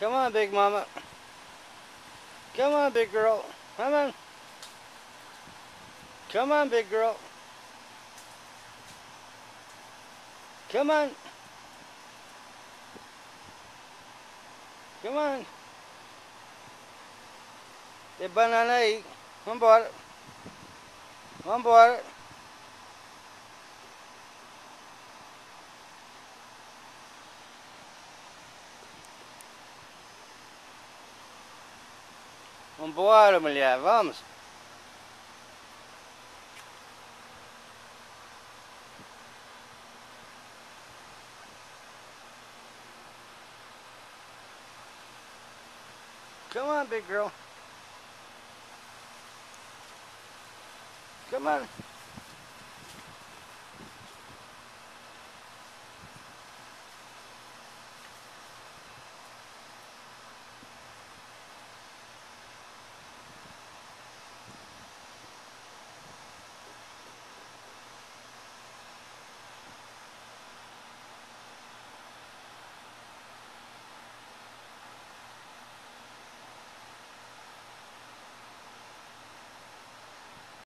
Come on, big mama. Come on, big girl. Come on. Come on, big girl. Come on. Come on. Tem banana aí. Vambora. Vambora. Vambora, mulher. Vamos. Come on, big girl. Come on.